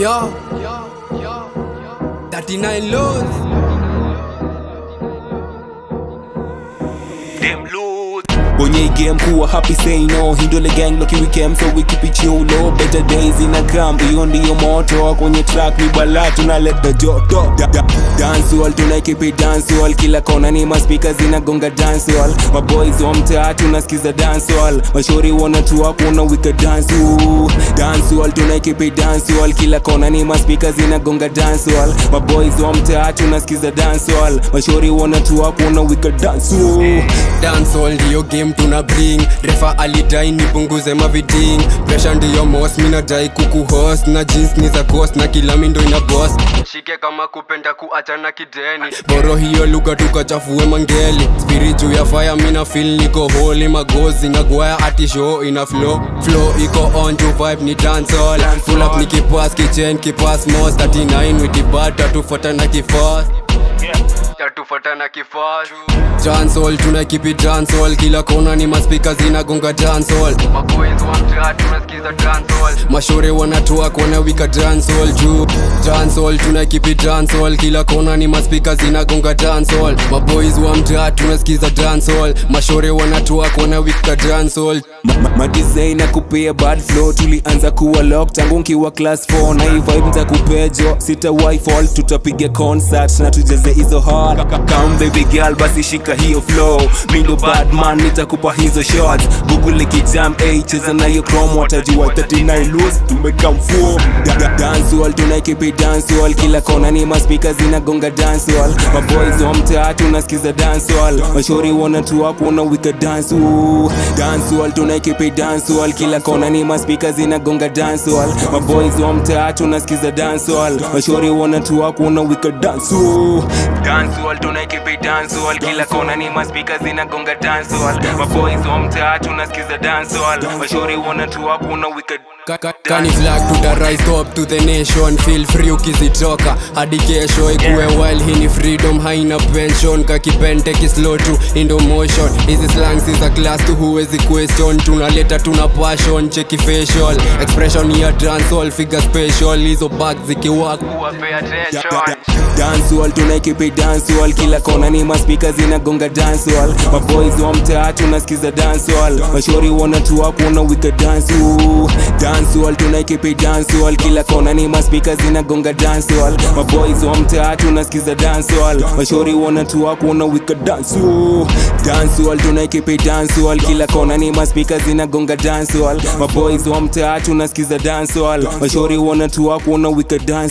Yo, yo, yo, yo. 39 loads. Bonye game kuwa happy say no. Hindole gang lo we came so we keep it low. Better days in a camp hiyo ndiyo moto Kwenye track ni bala tuna let the joto da, da, Dance hall tuna keep it dance hall. Kila kona ni maspika zinagonga dancehall Maboys wa mtaa tunasikiza dancehall Mashori wanatua kuona can dance ooh. Dancehall tuna keep it dance hall. Kila kona ni maspika zinagonga dancehall Maboys wa mtaa tunasikiza dancehall Mashori wanatua kuona can dance ooh. Dancehall ndiyo game tuna bring. Refa alidai nipunguze maviding. Presha ndiyo mos minadai kukuhos na jeans ni za cost na kila mindo ina boss. Shike kama kupenda kuachana kideni. Boro hiyo lugha tukachafue mangeli. Spiri juu ya fire mina fil niko holi magozi na gwaya ati show ina flow. Flow iko on juu vibe ni dancehall pull up nikipass kitchen kipas mos 39 with the bad tatufuata na kifast tatufuata na Jansol, Dancehall tuna keep it dancehall kila kona ni maspika zinagonga dancehall maboys wa mtaa tunasikiza dancehall mashore wanatoa kona wika dancehall juu dancehall tuna keep it dancehall kila kona ni maspika zinagonga dancehall maboys wa mtaa tunasikiza dancehall mashore wanatoa kona wika dancehall Madizei na kupea bad flow. Tulianza kuwa lock tangu nkiwa class 4 na hii vibe ntakupejo sita wifall tutapiga concert na tujeze hizo hard come baby girl basi shika hiyo flow. Mindo badman nitakupa hizo shots. Google ikijam hey, cheza na hiyo chrome watajua 39 loose tumekamfuo dancehall tunaikipi dancehall kila kona ni maspika zinagonga My maboys wa mtaa tunasikiza dancehall mashori wanatua una wika dance wall ooh. dancehall tunaikipi dancehall kila kona ni maspika zinagonga My maboys wa mtaa tunasikiza dancehall mashori wanatua una wika dance ooh. dancehall tunaikipi dancehall. Kila kona ni maspika zinagonga dancehall. Maboys wa mtaa tunasikiza dancehall. Mashori wanatua kuona wika Ka- ka- Kani flag to the rise top to the nation. Feel free ukizitoka hadi kesho. Ikuwe wild hii ni freedom haina pension. Kakipente kislow to indo motion. Hizi slangs is a class tu huwezi question. Tunaleta tuna passion. Cheki facial. Expression ya dancehall figure special. Hizo back kuwa pay attention. dancehall tunaikipi dancehall kila kona ni maspika zinagonga dancehall maboys wa mtaa tunasikiza dancehall mashori wanatua kuona wika dance ooh. dancehall tunaikipi dancehall kila kona ni maspika zinagonga dancehall maboys wa mtaa tunasikiza dancehall mashori wanatua kuona wika dance ooh. dancehall tunaikipi dancehall kila kona ni maspika zinagonga dancehall maboys wa mtaa tunasikiza dancehall mashori wanatua kuona wika dance.